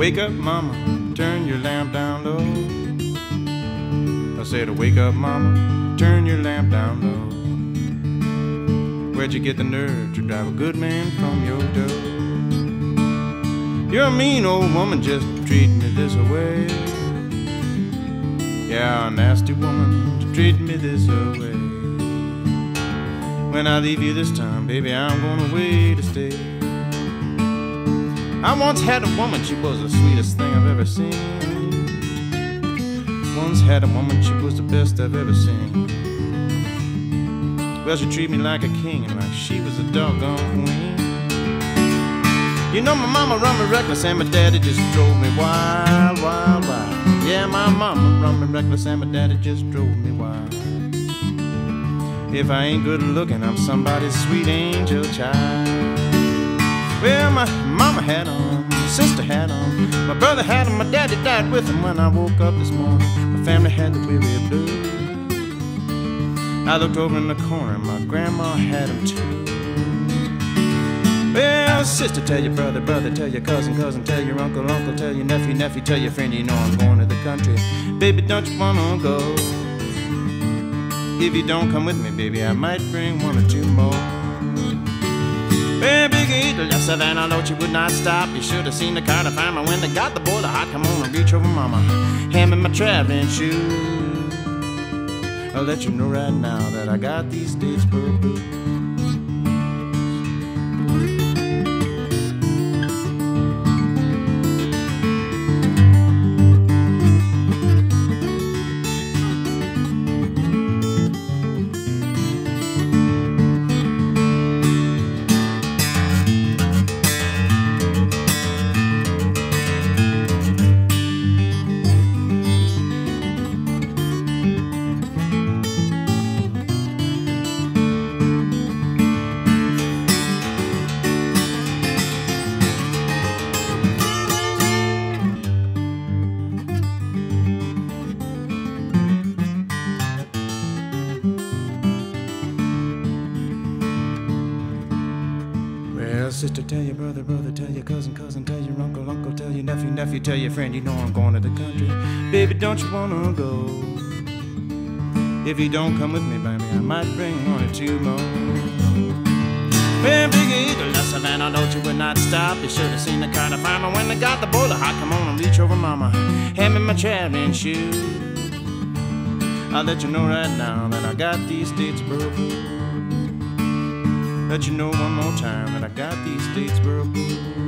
Wake up, mama, turn your lamp down low. I said, Wake up, mama, turn your lamp down low. Where'd you get the nerve to drive a good man from your door? You're a mean old woman just treating me this way. Yeah, a nasty woman to treat me this way. When I leave you this time, baby, I'm going away to stay. I once had a woman, she was the sweetest thing I've ever seen. Once had a woman, she was the best I've ever seen. Well, she treated me like a king and like she was a doggone queen. You know, my mama run me reckless and my daddy just drove me wild, wild, wild. Yeah, my mama run me reckless and my daddy just drove me wild. If I ain't good looking, I'm somebody's sweet angel child. Well, my mama had my sister had my brother had my daddy died with when I woke up this morning. My family had the weary blues. I looked over in the corner, my grandma had too. Well, sister, tell your brother, brother, tell your cousin, cousin, tell your uncle, uncle, tell your nephew, nephew, tell your friend, you know I'm going to the country. Baby, don't you wanna go? If you don't come with me, baby, I might bring one or two more. Big Eagle left Savannah, no, she would not stop. You should have seen the car to find me when they got the boiler hot. Come on and reach over, mama. Hand me my traveling shoes. I'll let you know right now that I got these blues. Well, sister, tell your brother, brother, tell your cousin, cousin, tell your uncle, uncle, tell your nephew, nephew, tell your friend, you know I'm going to the country. Baby, don't you wanna go? If you don't come with me, baby, I might bring one or two more. Well, Big Eagle, left Savannah, don't you would not stop. You should have seen the kind of farmer when they got the boiler hot. Come on and reach over, mama. Hand me my traveling shoes. I'll let you know right now that I got these Statesboro blues. Let you know one more time that I got these Statesboro blues.